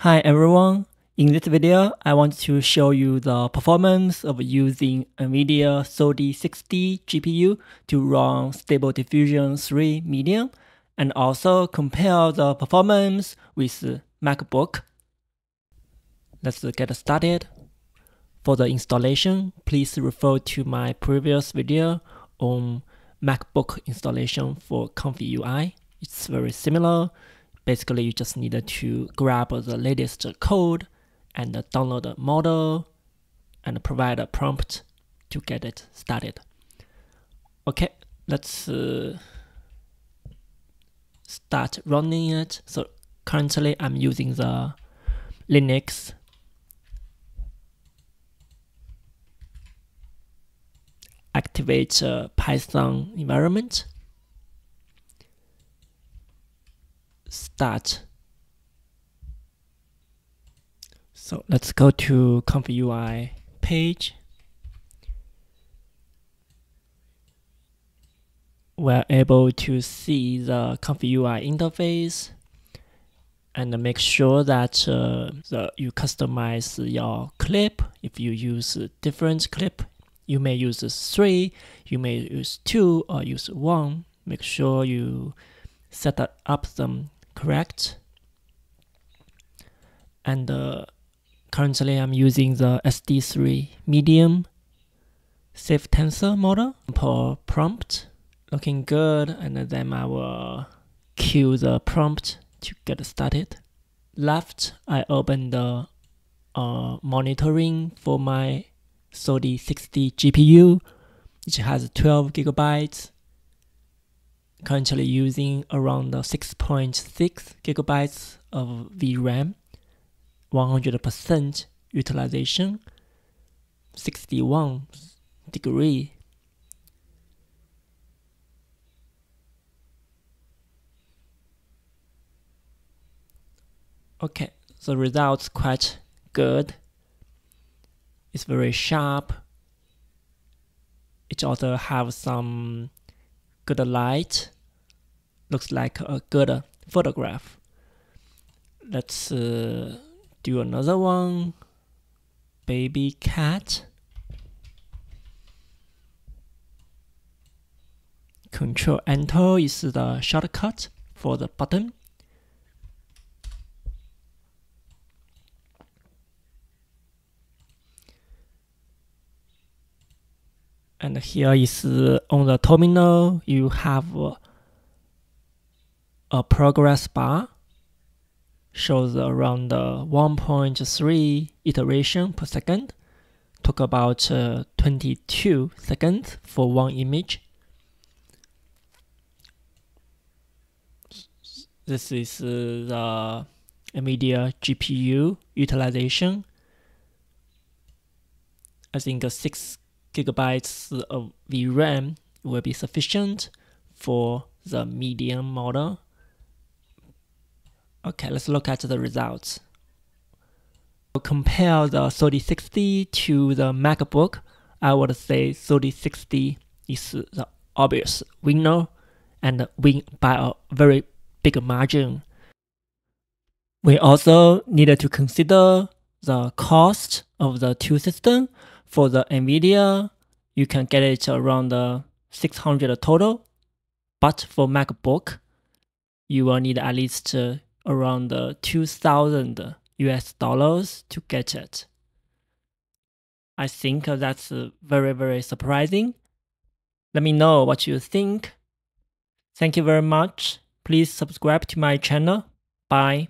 Hi everyone, in this video I want to show you the performance of using NVIDIA 3060 GPU to run Stable Diffusion 3 Medium and also compare the performance with MacBook. Let's get started. For the installation, please refer to my previous video on MacBook installation for Comfy UI. It's very similar. Basically, you just need to grab the latest code and download the model and provide a prompt to get it started. Okay, let's uh, start running it. So currently I'm using the Linux activate uh, Python environment. Start. So let's go to Comfy UI page. We're able to see the Comfy UI interface and make sure that uh, the, you customize your clip. If you use a different clip, you may use three, you may use two, or use one. Make sure you set up them correct. And uh, currently I'm using the SD3 medium safe tensor model for prompt. Looking good, and then I will queue the prompt to get started. Left, I open the uh, monitoring for my 3060 GPU, which has 12 gigabytes. Currently using around 6.6 gigabytes of VRAM, 100% utilization, 61 degree. Okay, the results quite good. It's very sharp. It also have some good light. Looks like a good uh, photograph. Let's uh, do another one. Baby cat. Control Enter is the shortcut for the button. and here is uh, on the terminal you have uh, a progress bar shows around 1.3 iteration per second. Took about uh, 22 seconds for one image. This is uh, the NVIDIA GPU utilization. I think 6 gigabytes of VRAM will be sufficient for the medium model. Okay, let's look at the results. Compare the 3060 to the MacBook. I would say 3060 is the obvious winner and win by a very big margin. We also needed to consider the cost of the two systems for the NVIDIA, you can get it around the 600 total. But for MacBook, you will need at least around 2000 US dollars to get it. I think that's very, very surprising. Let me know what you think. Thank you very much. Please subscribe to my channel. Bye.